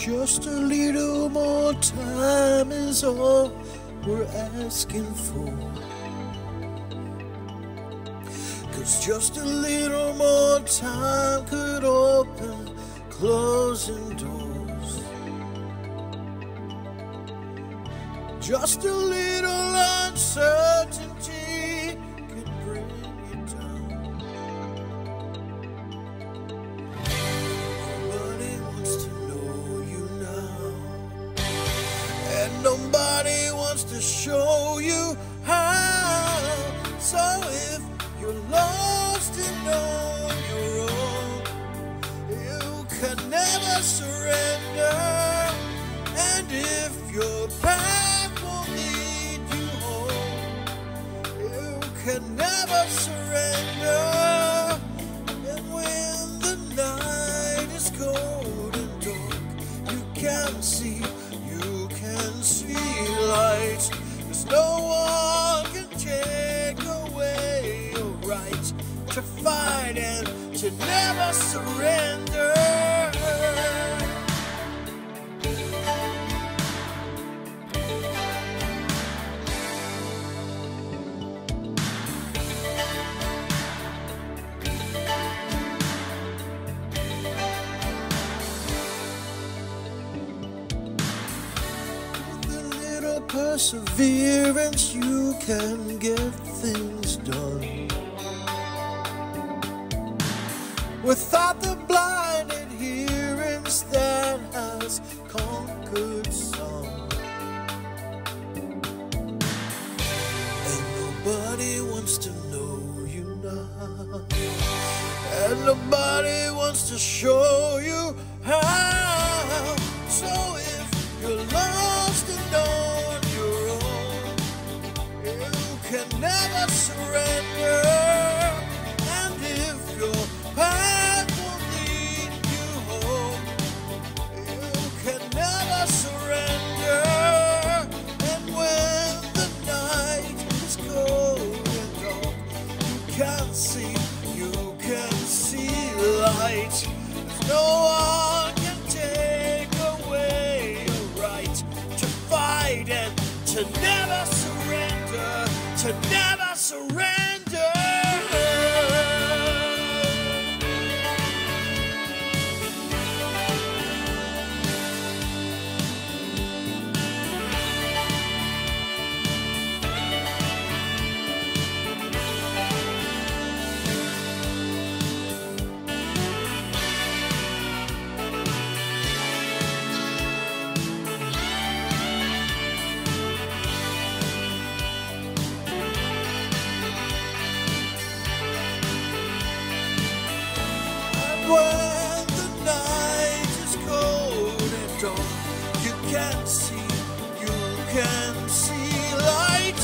Just a little more time is all we're asking for. Cause just a little more time could open closing doors. Just a little uncertainty show you how. So if you're lost and on your own, you can never surrender. And if your path won't lead you home, you can never surrender. And when the night is cold and dark, you can see, to fight and to never surrender. With a little perseverance, you can get things done. Without the blind adherence that has conquered some. And nobody wants to know you now. And nobody wants to show you how. So if you're lost and on your own, you can never surrender. Light. No one can take away your right to fight and to never surrender, to never surrender. You can see light.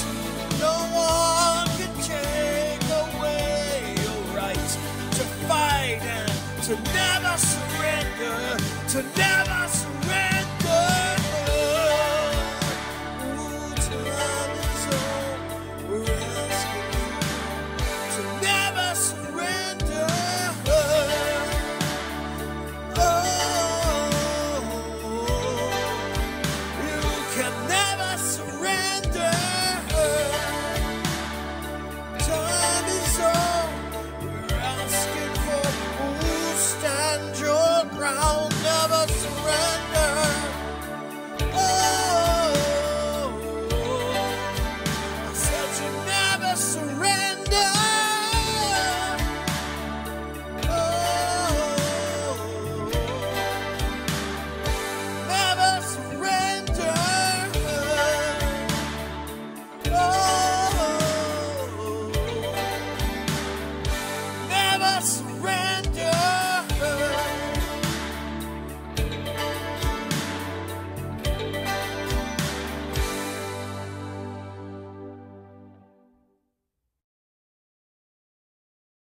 No one can take away your right to fight and to never surrender, to never I'll never surrender.